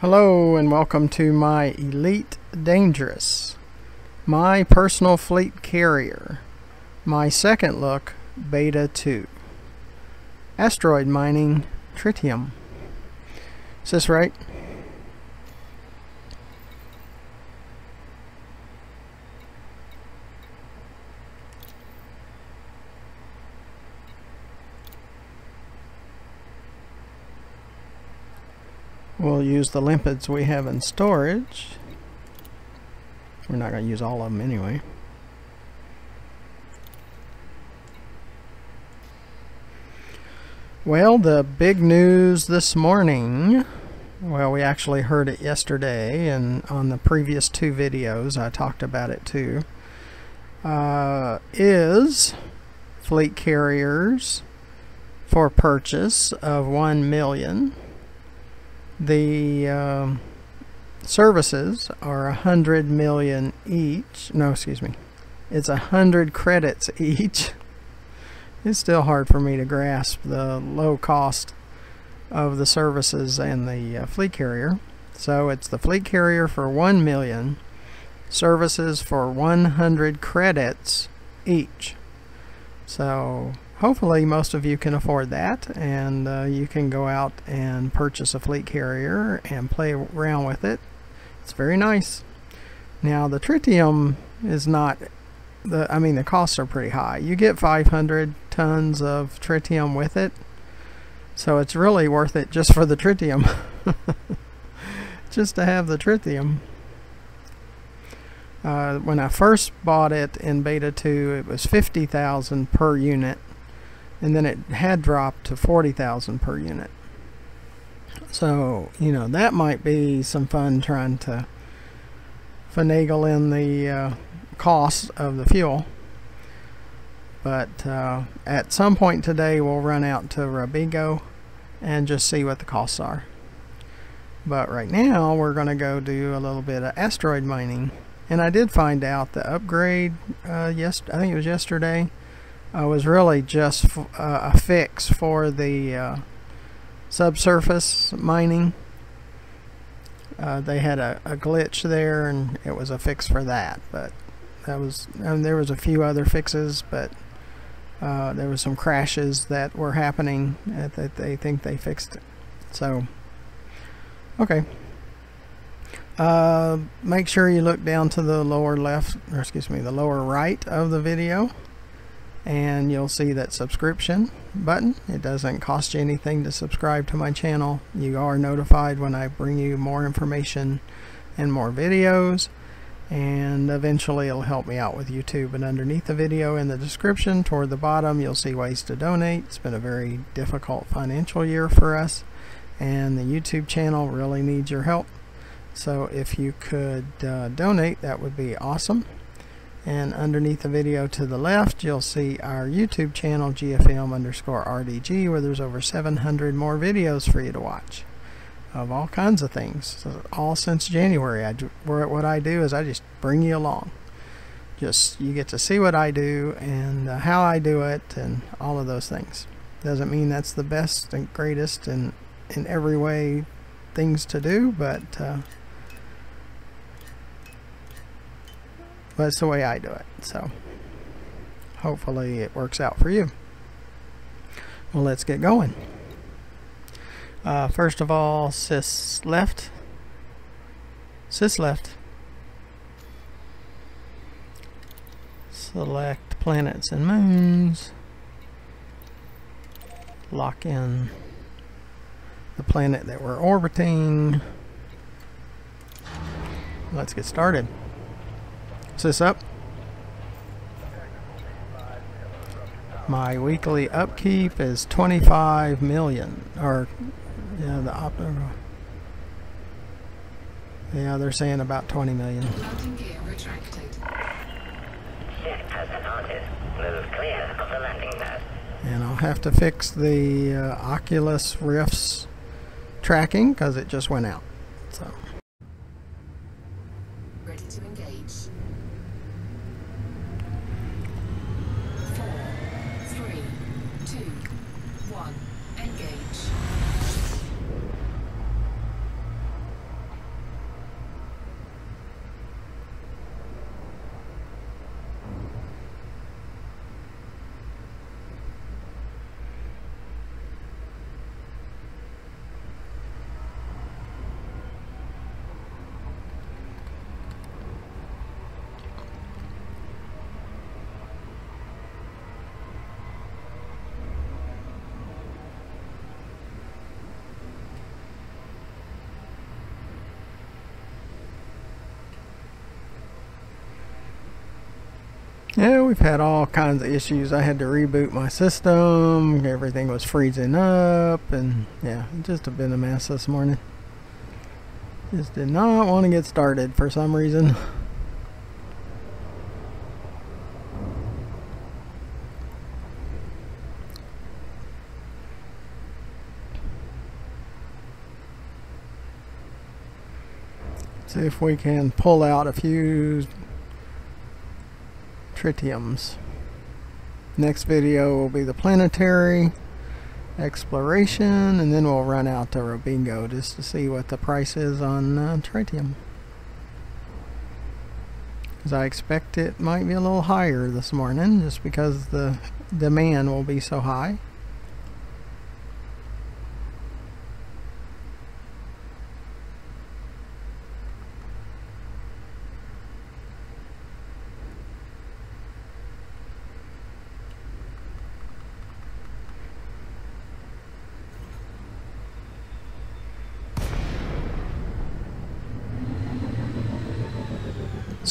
Hello and welcome to my Elite Dangerous, my personal fleet carrier, my second look, Beta 2. Asteroid mining, tritium. Is this right? We'll use the limpets we have in storage. We're not going to use all of them anyway. Well, the big news this morning, well, we actually heard it yesterday, and on the previous two videos I talked about it too, uh, is fleet carriers for purchase of 1 million the um, services are a hundred million each. No, excuse me. It's a hundred credits each. It's still hard for me to grasp the low cost of the services and the uh, fleet carrier. So it's the fleet carrier for one million, services for 100 credits each. So hopefully most of you can afford that and uh, you can go out and purchase a fleet carrier and play around with it. It's very nice. Now the tritium is not the I mean the costs are pretty high. You get 500 tons of tritium with it so it's really worth it just for the tritium. Just to have the tritium. Uh, when I first bought it in beta 2 it was 50,000 per unit and then it had dropped to 40,000 per unit. So, you know, that might be some fun trying to finagle in the uh, cost of the fuel. But uh, at some point today, we'll run out to Robigo and just see what the costs are. But right now, we're going to go do a little bit of asteroid mining. And I did find out the upgrade, uh, yes, I think it was yesterday, uh, was really just uh, a fix for the uh, subsurface mining. Uh, they had a, a, glitch there, and it was a fix for that. But that was, and there was a few other fixes, but uh, there was some crashes that were happening that they think they fixed. It. So, okay. Uh, make sure you look down to the lower left, or excuse me, the lower right of the video and you'll see that subscription button. It doesn't cost you anything to subscribe to my channel. You are notified when I bring you more information and more videos and eventually it'll help me out with YouTube and underneath the video in the description toward the bottom you'll see ways to donate. It's been a very difficult financial year for us and the YouTube channel really needs your help. So if you could uh, donate that would be awesome and underneath the video to the left you'll see our YouTube channel GFM underscore RDG where there's over 700 more videos for you to watch of all kinds of things. So all since January I, what I do is I just bring you along. Just you get to see what I do and uh, how I do it and all of those things. Doesn't mean that's the best and greatest and in every way things to do but uh, It's the way I do it. So hopefully it works out for you. Well, let's get going. Uh, first of all, sys left. Sys left. Select planets and moons. Lock in the planet that we're orbiting. Let's get started. Is this up? My weekly upkeep is 25 million. Or, yeah, the op Yeah, they're saying about 20 million. And I'll have to fix the uh, Oculus Rift's tracking because it just went out. So. Yeah, we've had all kinds of issues. I had to reboot my system. Everything was freezing up, and yeah, it just have been a mess this morning. Just did not want to get started for some reason. See if we can pull out a few tritiums. Next video will be the planetary exploration and then we'll run out to Robigo just to see what the price is on uh, tritium. Because I expect it might be a little higher this morning just because the demand will be so high.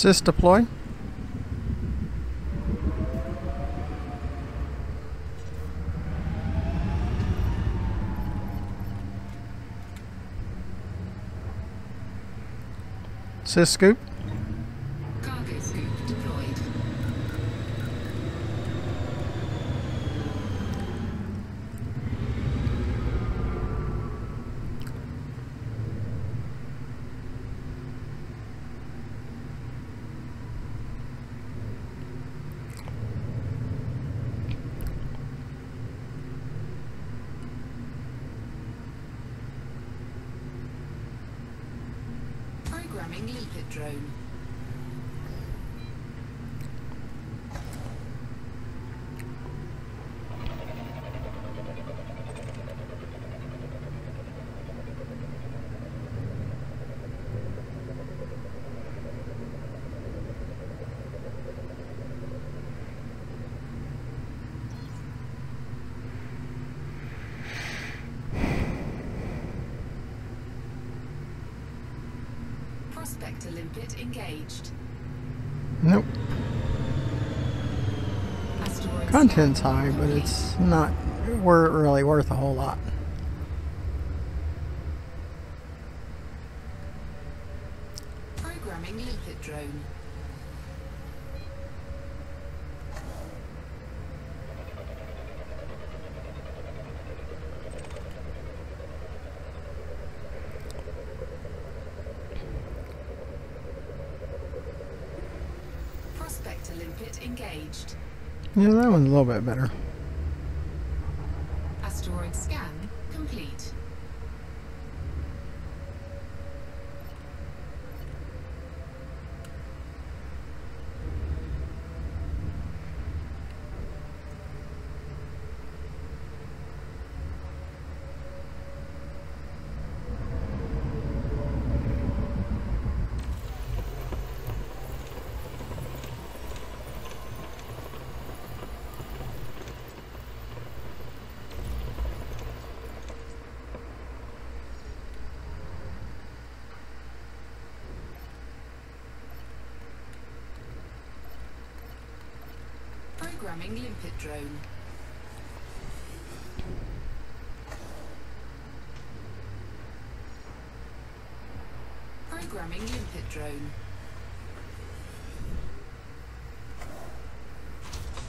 Sys deploy. Sys scoop. Cargo scoop deployed. Programming limpet drone. Prospector limpet engaged. Nope. Asteroid Content's high, but it's not wor really worth a whole lot. Programming limpet drone. Prospector limpet engaged. Yeah, that one's a little bit better. Asteroid scan complete. Limpet drone. Programming limpet drone.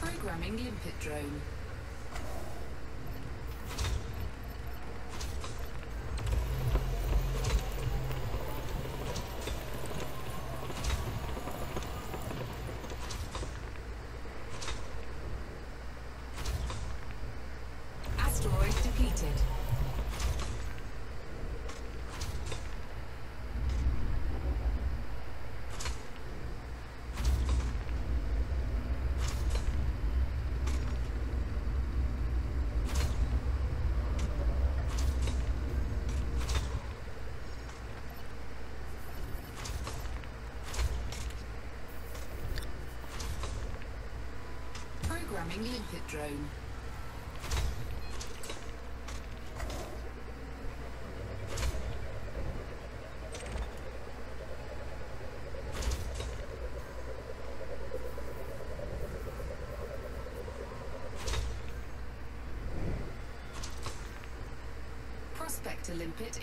Programming limpet drone. drone.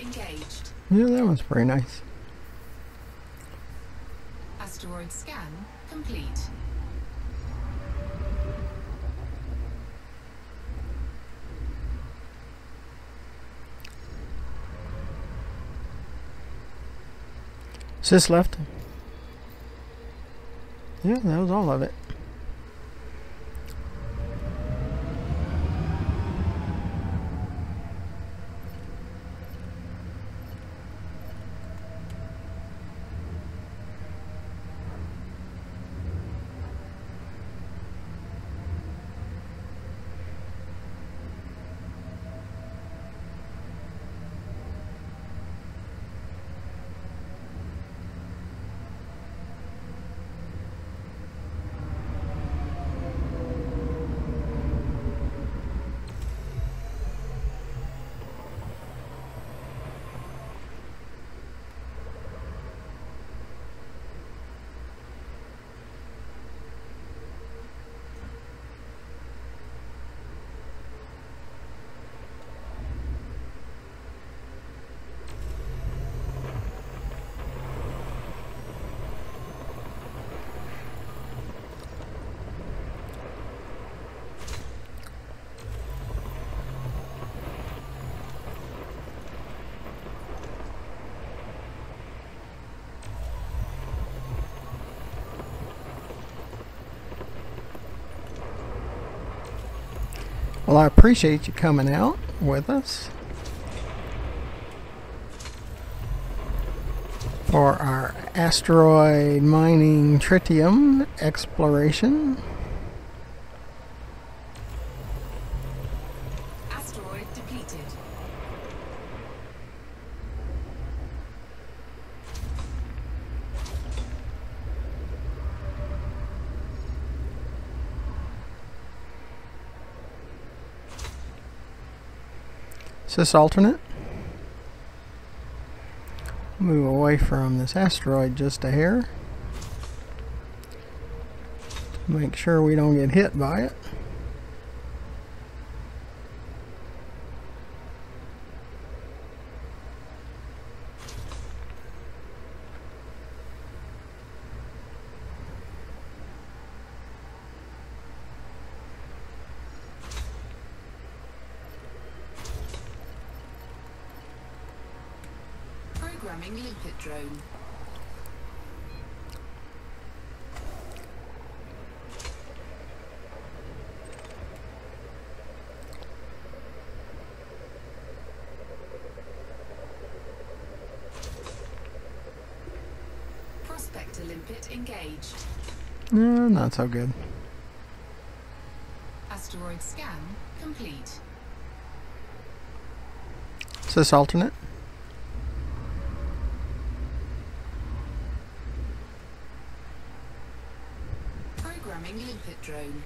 Engaged. Yeah, that was pretty nice. Asteroid scan complete. Sis left. Yeah, that was all of it. Well, I appreciate you coming out with us for our asteroid mining tritium exploration. Asteroid depleted. Is this alternate? Move away from this asteroid just a hair. Make sure we don't get hit by it. Programming limpet drone. Prospector limpet engaged. No, not so good. Asteroid scan complete. Is this alternate? Programming limpet drone.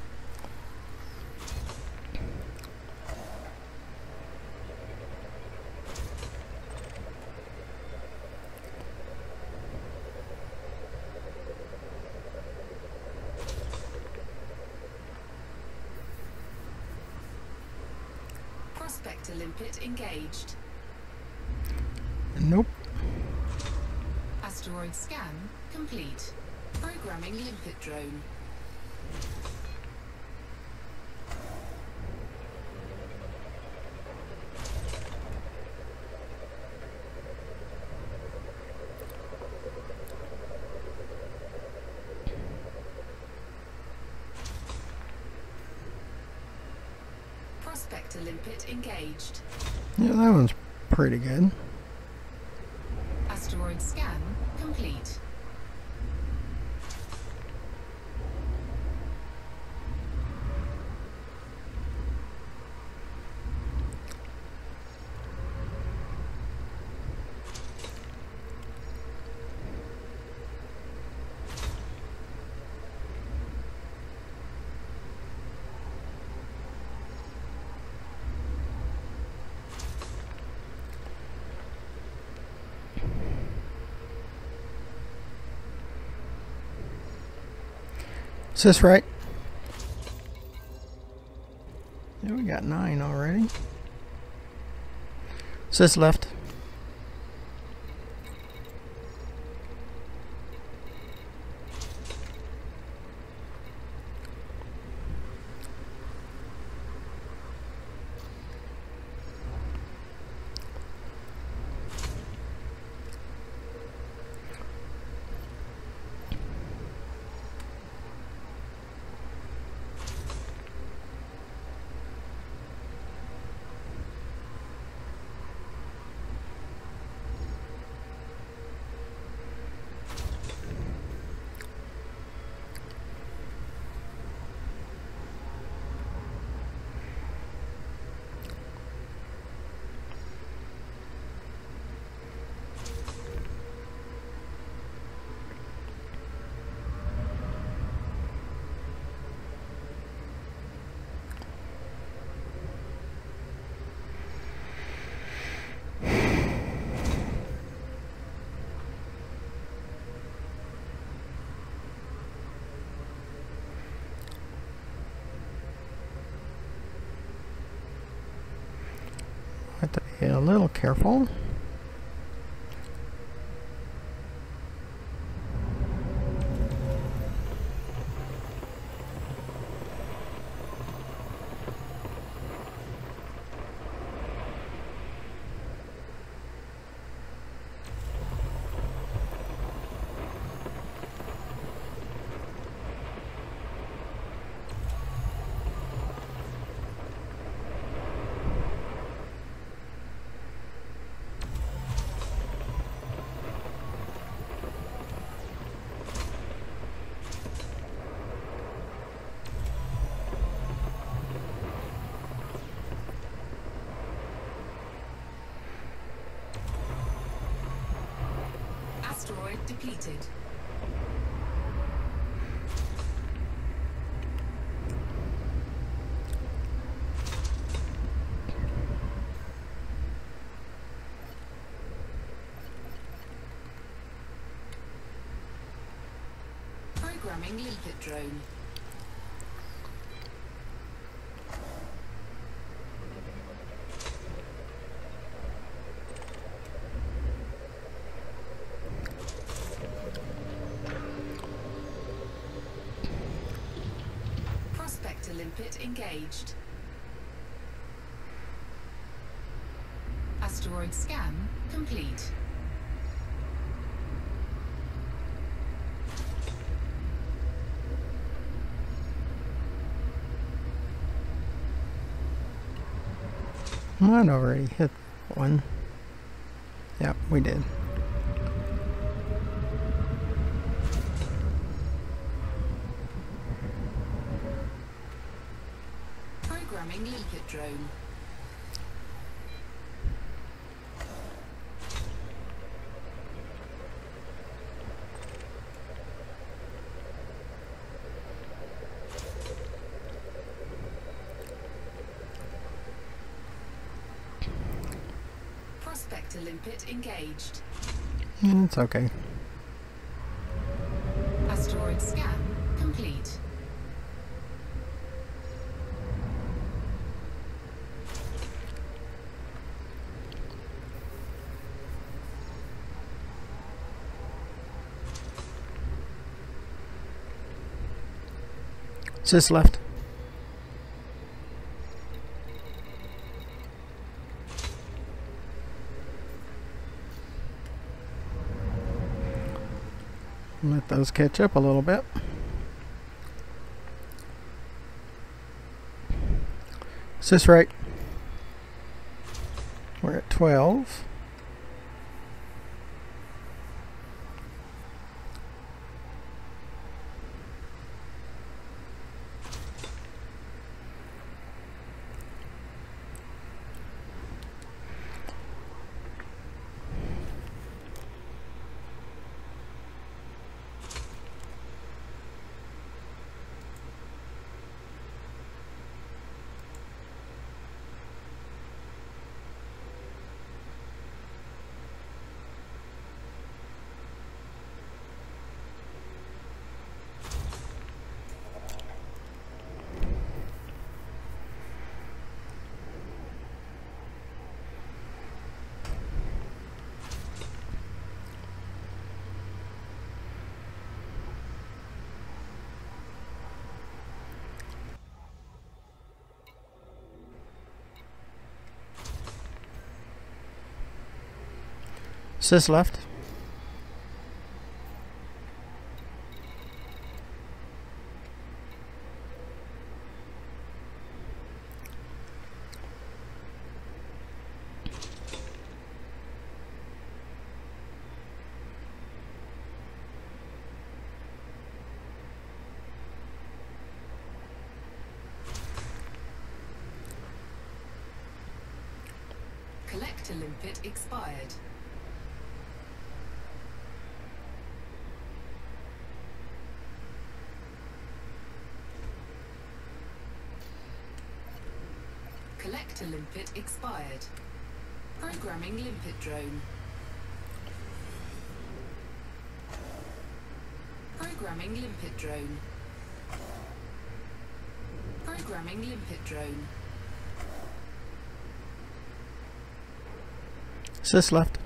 Prospector limpet engaged. Nope. Asteroid scan complete. Programming limpet drone. Prospector limpet engaged. Yeah, that one's pretty good. Asteroid scan complete. Is this right? Yeah, we got nine already. Is this left? Be a little careful. Asteroid depleted. Programming limpet drone. Prospector limpet engaged. Asteroid scan complete. Might already hit one. Yep, we did. Programming limpet drone. Prospector limpet engaged. Mm, It's okay. Asteroid scan complete. Sis left. Those catch up a little bit. Sis right. We're at 12. Sis left. Collector limpet expired. Collector limpet expired. Programming limpet drone. Programming limpet drone. Programming limpet drone. Sis left.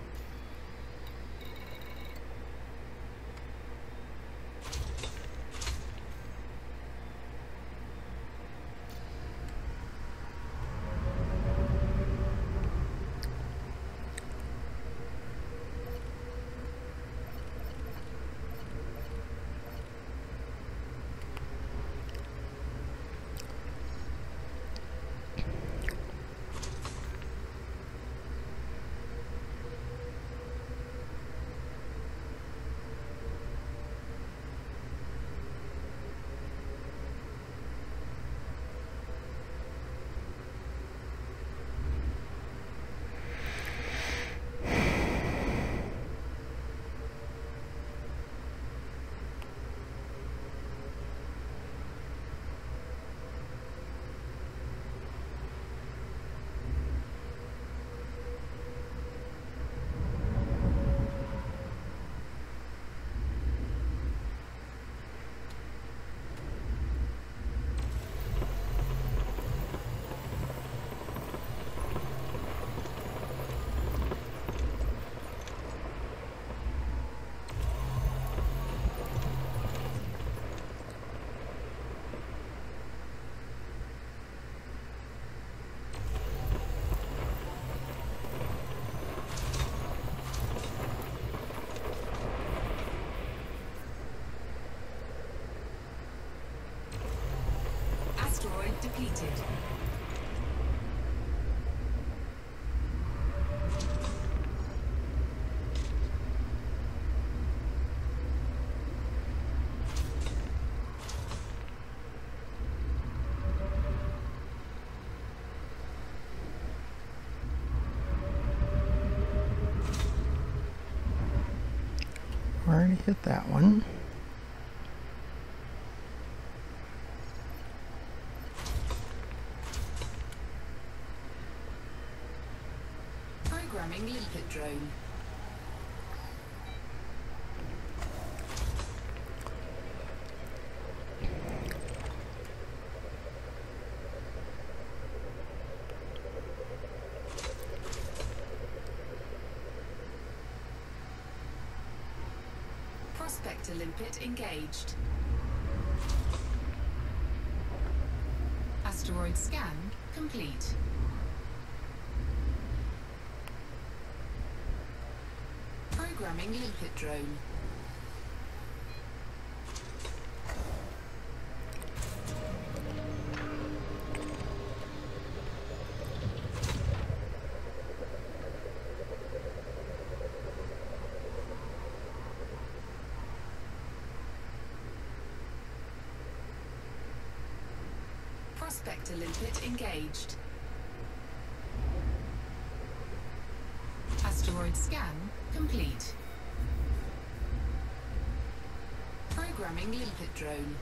Asteroid depleted. Already hit that one. Programming limpet drone. Prospector limpet engaged. Asteroid scan complete. Programming limpet drone. Prospector limpet engaged. Asteroid scan complete. Programming limpet drone.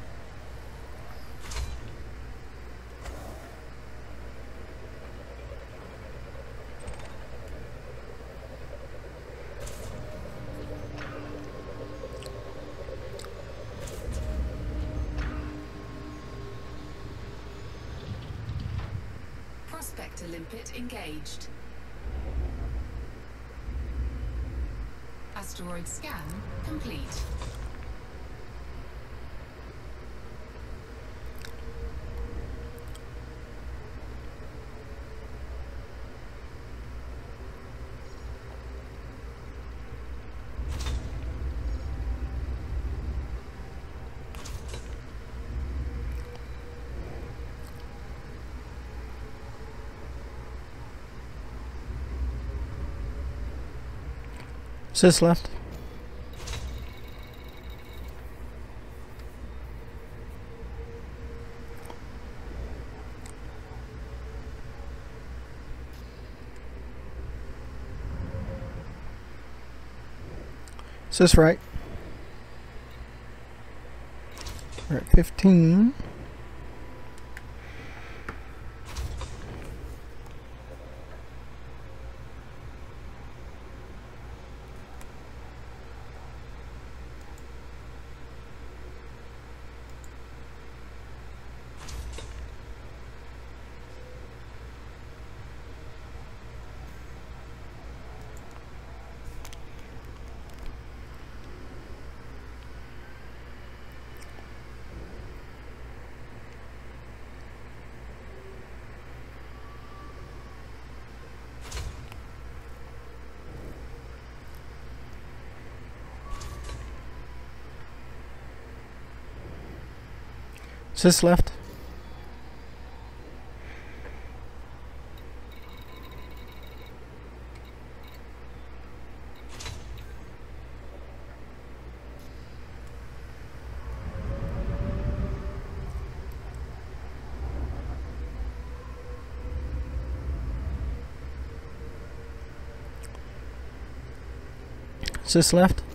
Prospector limpet engaged. Asteroid scan complete. Sis left. Sis right. We're at 15. Sis left. Sis left.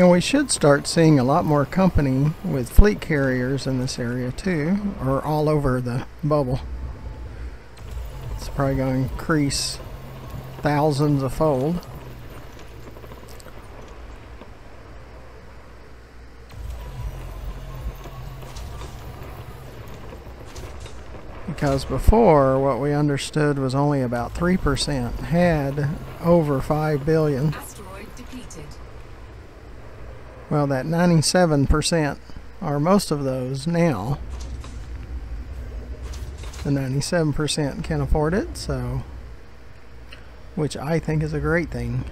And we should start seeing a lot more company with fleet carriers in this area too, or all over the bubble. It's probably going to increase thousands of fold. Because before, what we understood was only about 3% had over 5 billion. Well, that 97% are most of those now. The 97% can afford it, so which I think is a great thing.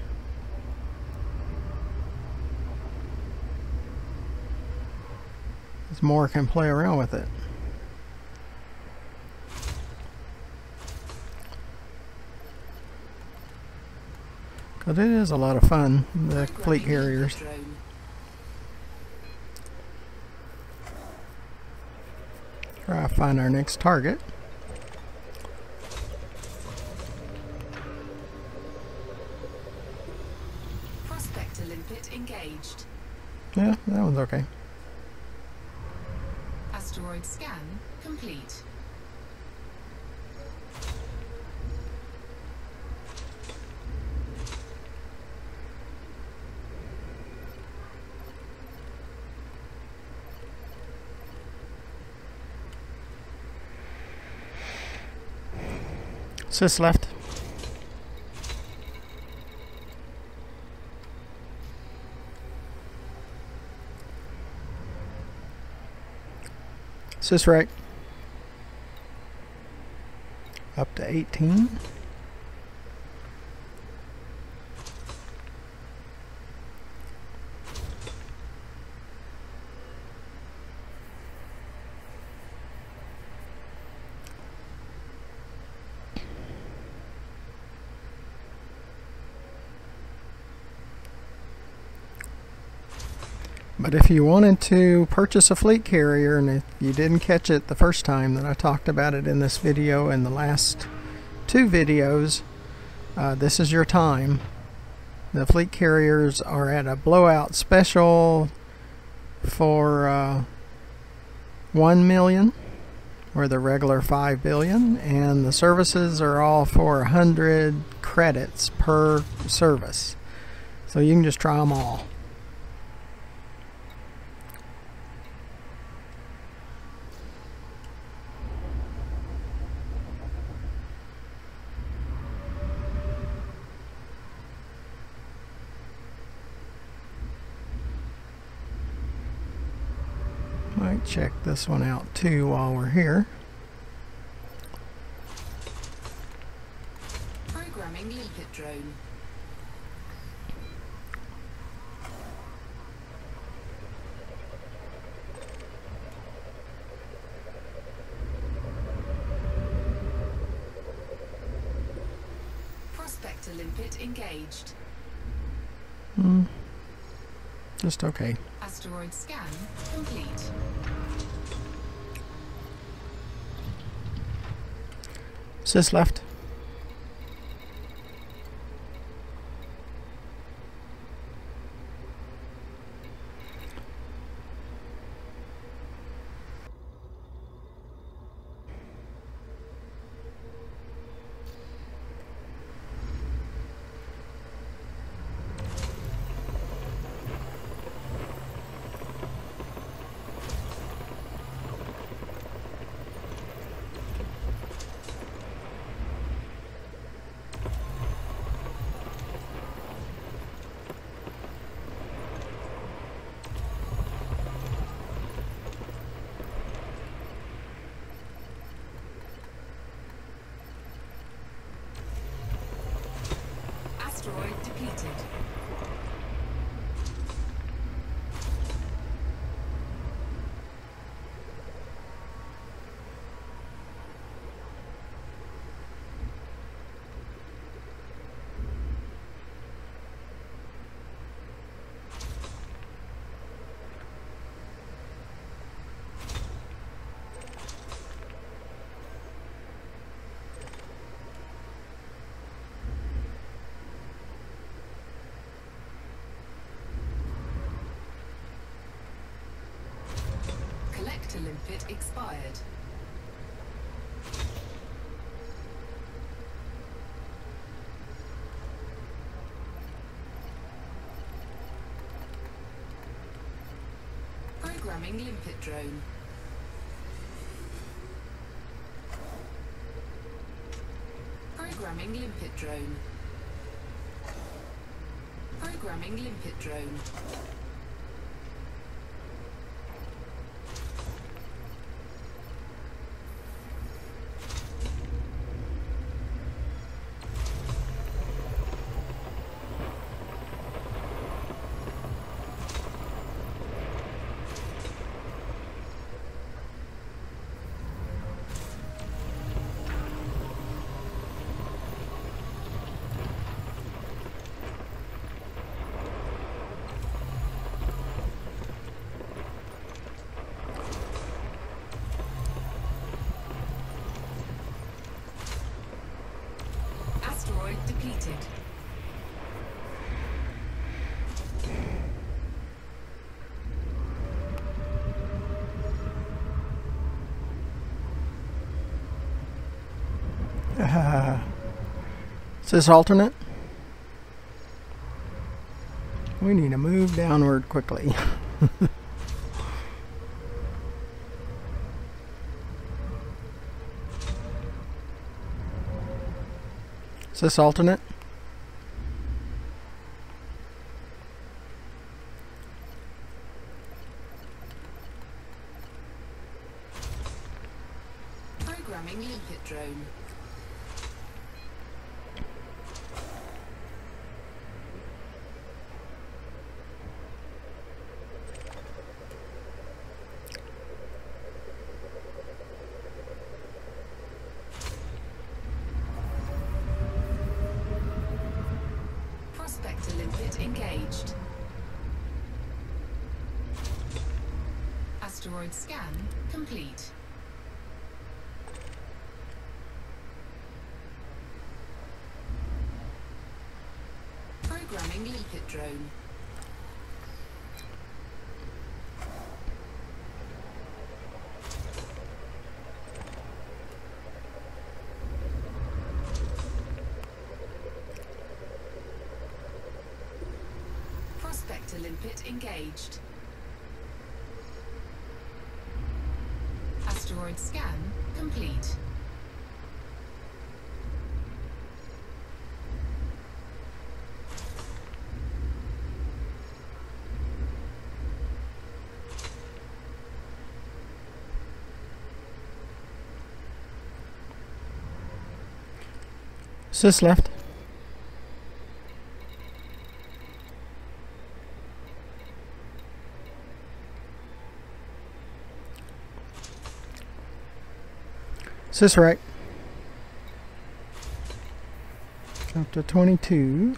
As more can play around with it. But it is a lot of fun, the fleet carriers. limpet drone. Try to find our next target. Prospector limpet engaged. Yeah, that one's okay. Asteroid scan complete. Sis left. Sis right. Up to 18. But if you wanted to purchase a fleet carrier and if you didn't catch it the first time that I talked about it in this video and the last two videos, uh, this is your time. The fleet carriers are at a blowout special for uh, 1 million or the regular 5 billion and the services are all for 100 credits per service. So you can just try them all. Might check this one out too while we're here. Programming limpet drone. Prospector limpet engaged. Hmm. Just okay asteroid scan complete. Is this left? Collector limpet expired. Programming limpet drone. Programming limpet drone. Programming limpet drone. Asteroid depleted. Uh, this alternate. We need to move downward quickly. is this alternate. Programming limpet drone. Prospector limpet engaged. Asteroid scan complete. Programming limpet drone. Prospector limpet engaged. Asteroid scan complete. Sis left. Sis right. Chapter 22.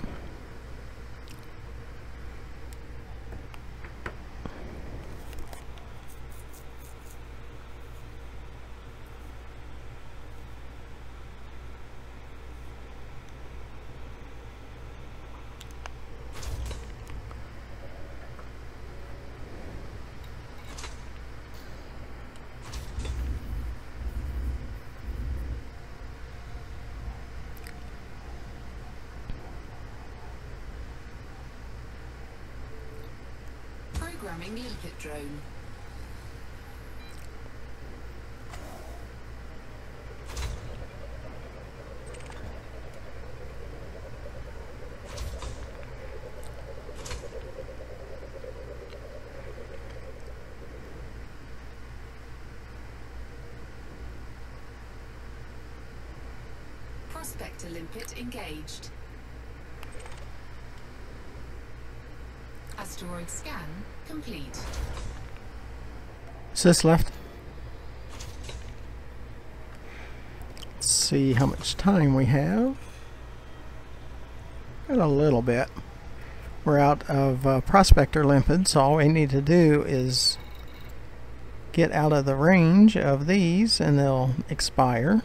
Programming limpet drone. Prospector limpet engaged. Asteroid scan complete. Sis left. Let's see how much time we have. Got a little bit. We're out of uh, prospector Limpet, so all we need to do is get out of the range of these and they'll expire.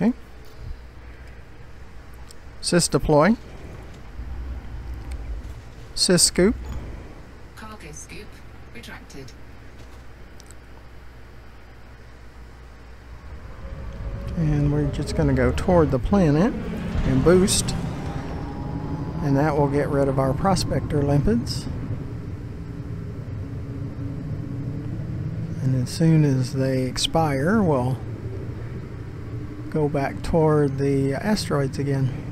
Okay. Sys deploy. Sys scoop. Cargo scoop retracted. And we're just going to go toward the planet and boost. And that will get rid of our prospector limpets. And as soon as they expire, we'll go back toward the asteroids again.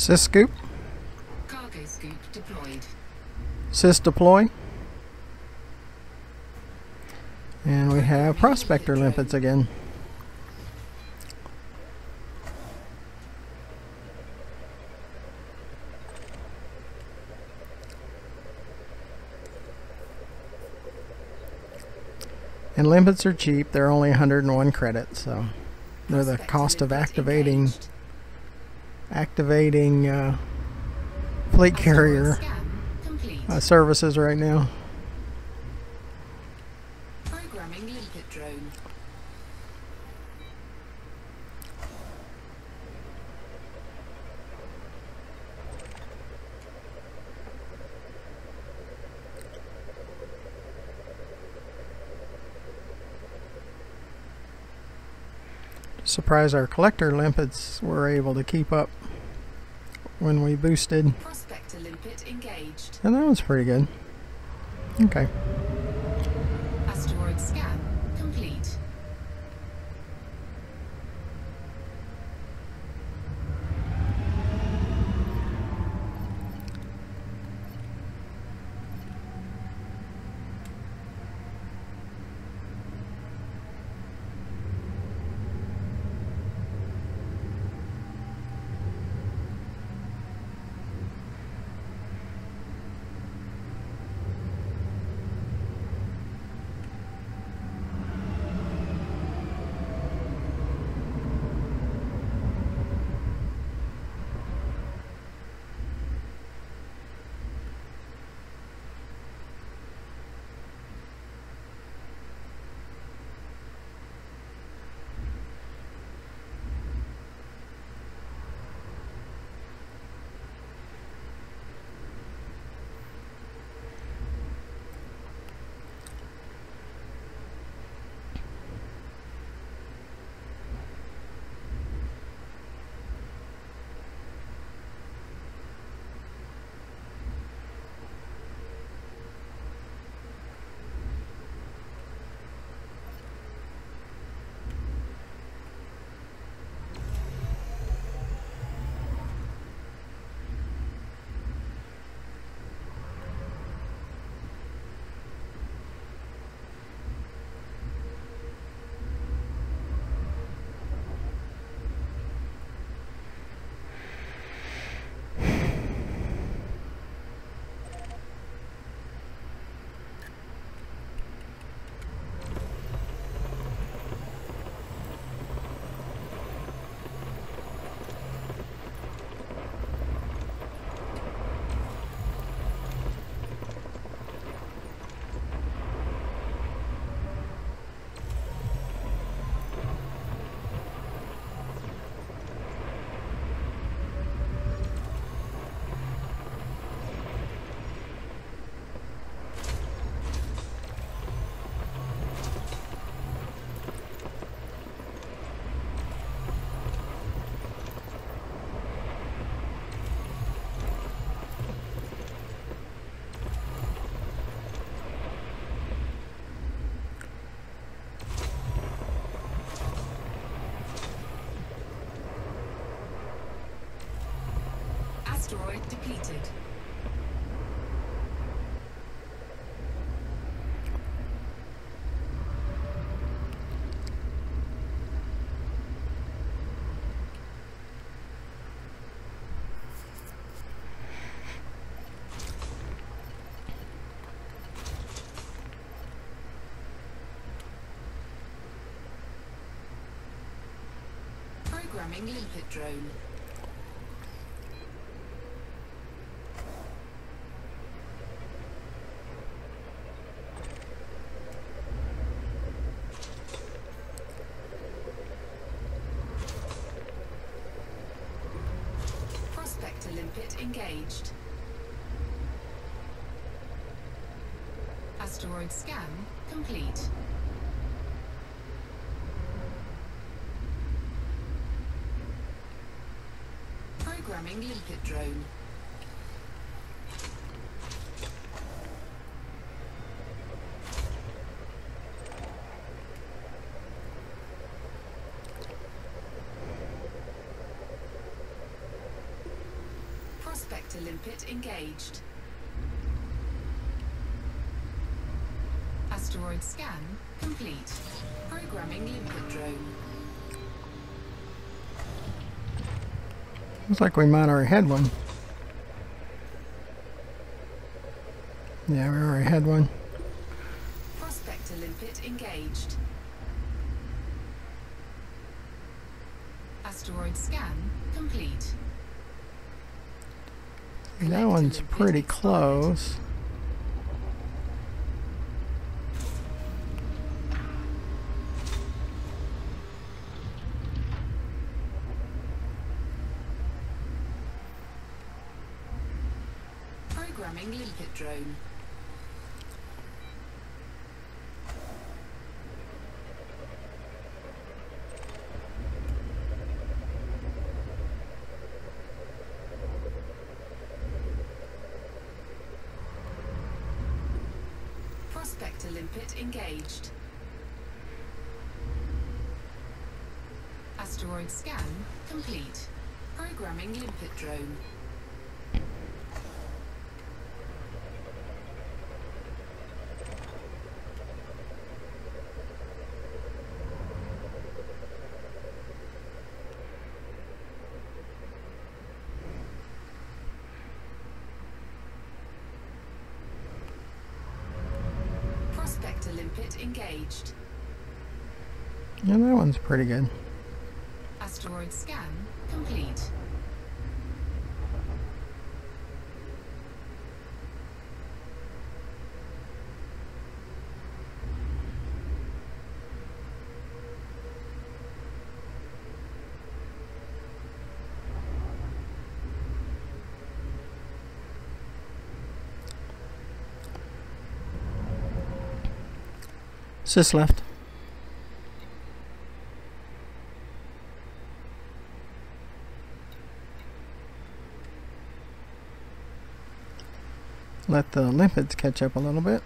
Sys scoop. Cargo scoop deployed. Sys deploy. And we have prospector limpets again. And limpets are cheap. They're only 101 credits, so they're the cost of activating. Activating uh, fleet carrier uh, services right now. Programming limpet drone. Surprised our collector limpets were able to keep up when we boosted. Prospector limpet engaged. And that was pretty good. Okay. Asteroid depleted. Programming limpet drone. Prospector limpet engaged. Asteroid scan complete. Programming limpet drone. Prospector limpet engaged. Asteroid scan complete. Programming limpet drone. Looks like we might already had one. Yeah, we already had one. Prospector limpet engaged. Asteroid scan complete. That one's pretty close. Programming limpet drone. Prospector engaged. Asteroid scan complete. Programming limpet drone. Prospector limpet engaged. Yeah, that one's pretty good. Asteroid scan complete. Sis left. The limpets catch up a little bit.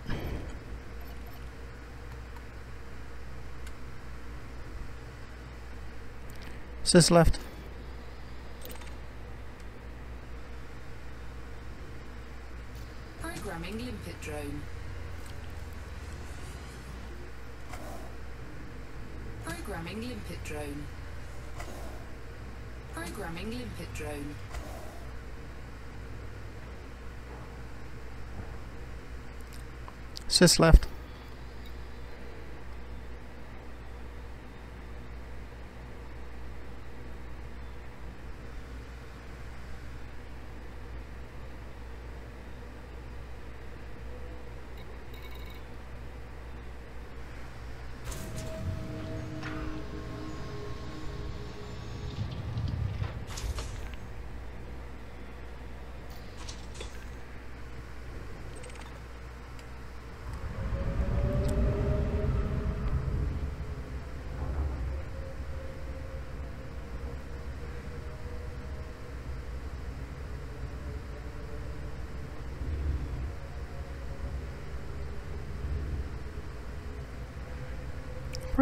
Sis left. Programming limpet drone. Programming limpet drone. Programming limpet drone. Sis left.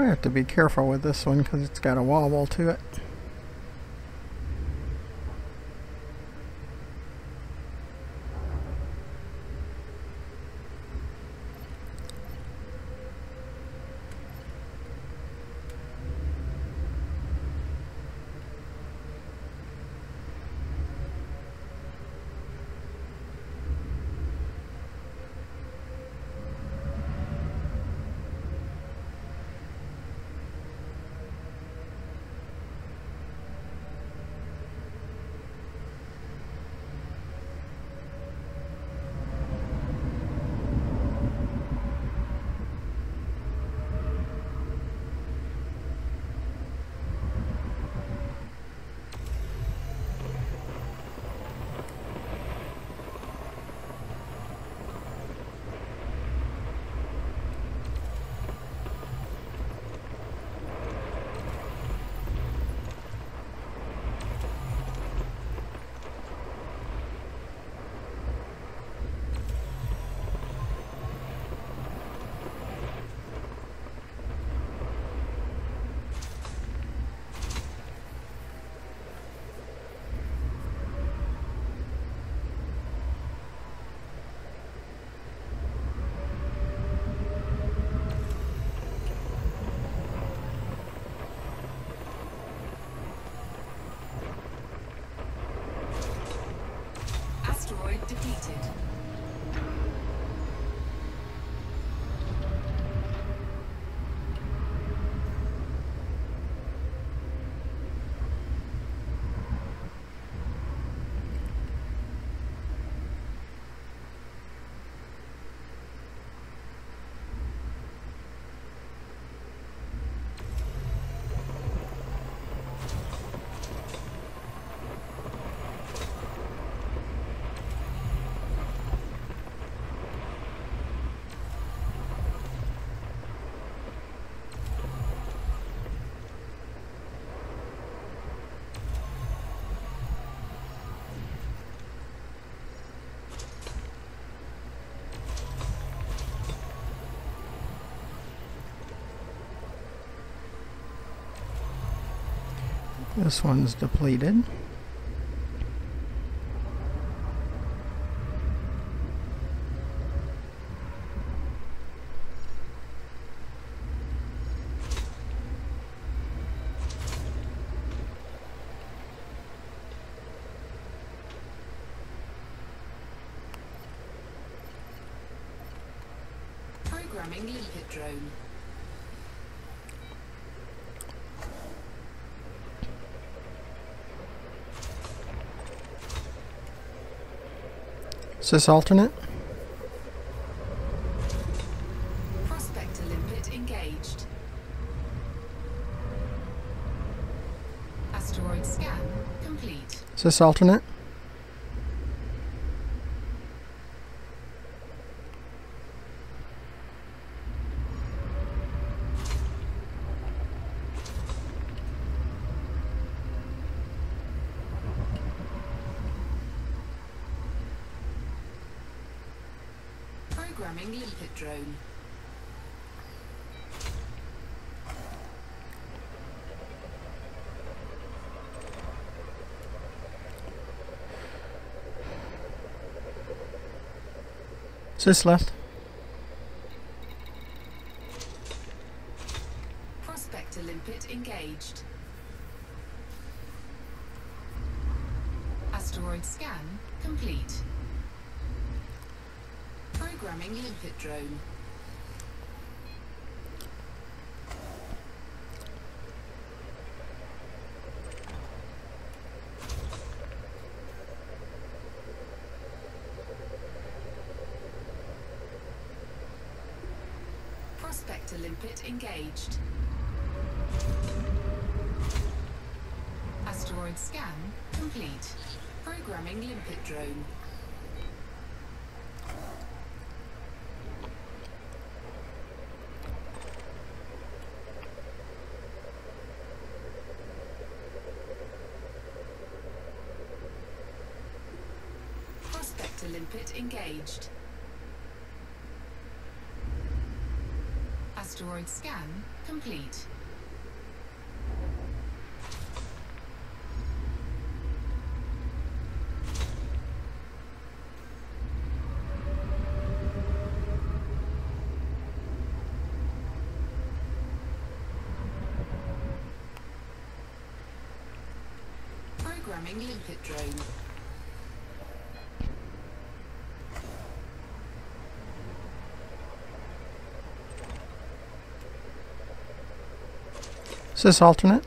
Probably have to be careful with this one because it's got a wobble to it. This one's depleted. Programming limpet drone. Is this alternate? Prospector limpet engaged. Asteroid scan complete. Is this alternate? Programming limpet drone. Is this left? Prospector limpet engaged. Asteroid scan complete. Programming limpet drone. Prospector limpet engaged. Asteroid scan complete. Programming limpet drone. Prospector limpet engaged. Asteroid scan complete. Programming limpet drone. Is this alternate?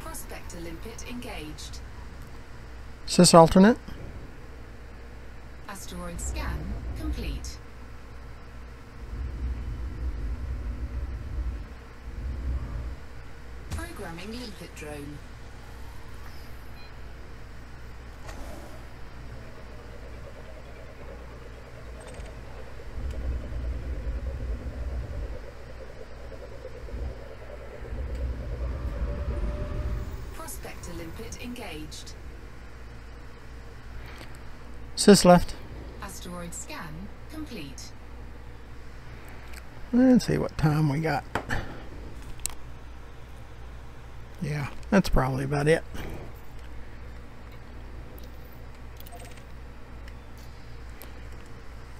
Prospector limpet engaged. Is this alternate? Asteroid scan complete. Programming limpet drone. Prospector limpet engaged. Is this left? Asteroid scan complete. Let's see what time we got. Yeah, that's probably about it.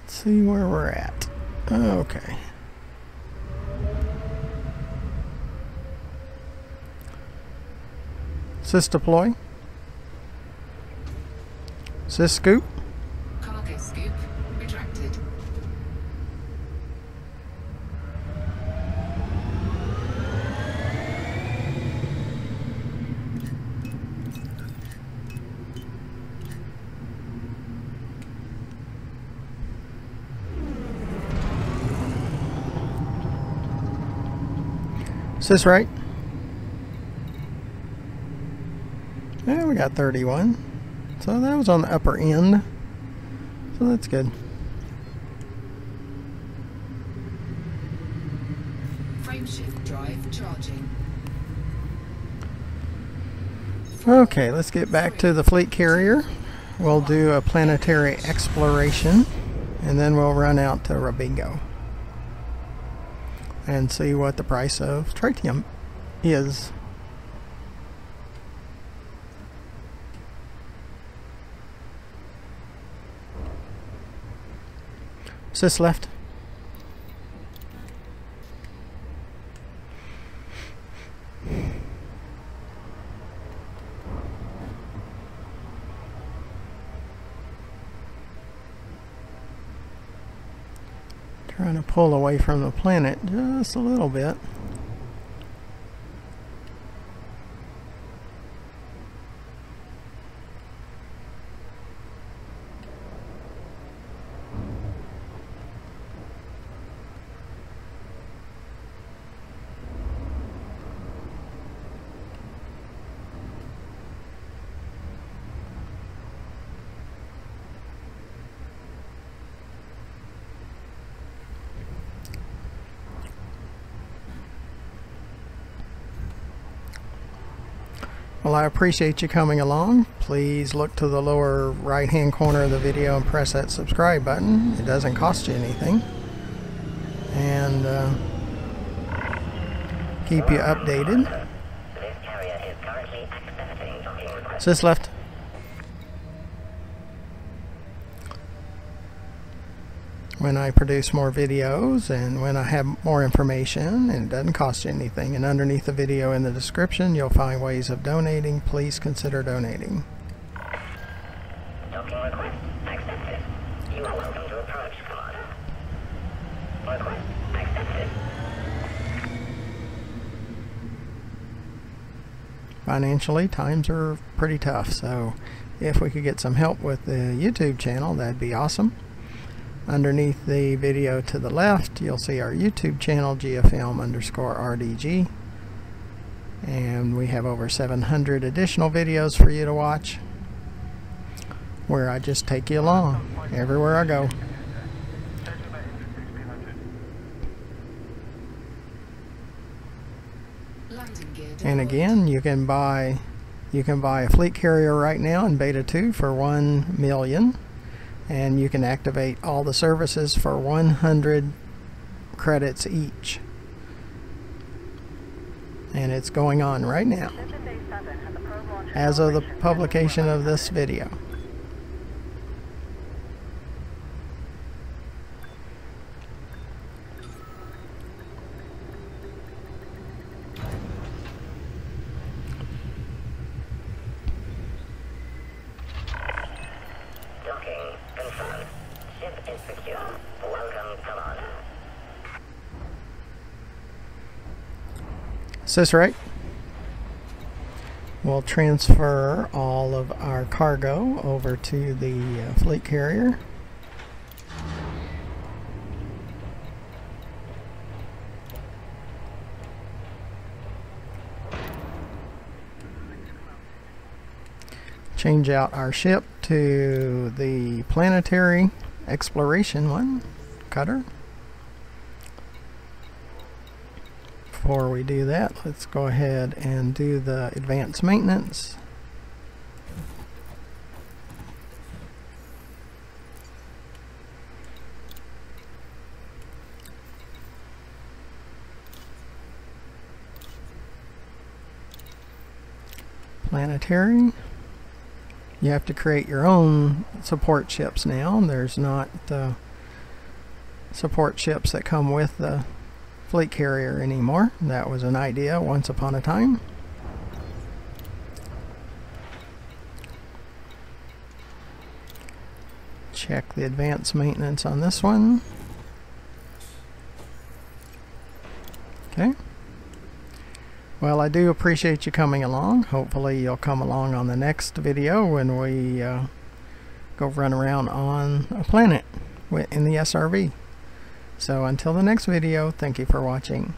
Let's see where we're at. Okay. This deploy? This scoop? Cargo scoop retracted. Is this right? Yeah, we got 31. So that was on the upper end. So that's good. Frameshift drive charging. Okay, let's get back to the fleet carrier. We'll do a planetary exploration and then we'll run out to Robigo. And see what the price of tritium is. Sis left. Trying to pull away from the planet just a little bit. Well, I appreciate you coming along. Please look to the lower right hand corner of the video and press that subscribe button. It doesn't cost you anything. And uh, keep you updated. Sis left. When I produce more videos and when I have more information and it doesn't cost you anything. And underneath the video in the description, you'll find ways of donating. Please consider donating. Docking request accepted. You are welcome to approach. Request accepted. Financially, times are pretty tough, so if we could get some help with the YouTube channel, that'd be awesome. Underneath the video to the left, you'll see our YouTube channel, GFM underscore RDG. And we have over 700 additional videos for you to watch where I just take you along everywhere I go. And again, you can buy you can buy a fleet carrier right now in beta 2 for 1 million and you can activate all the services for 100 credits each. And it's going on right now as of the publication of this video. Docking confirmed. Ship is secure. Welcome, Commander. Sis right? We'll transfer all of our cargo over to the uh, fleet carrier. Change out our ship to the planetary exploration one, cutter. Before we do that, let's go ahead and do the advanced maintenance. Planetary. You have to create your own support ships now. There's not uh, support ships that come with the fleet carrier anymore. That was an idea once upon a time. Check the advanced maintenance on this one. Okay. Well, I do appreciate you coming along. Hopefully you'll come along on the next video when we uh, go run around on a planet in the SRV. So until the next video, thank you for watching.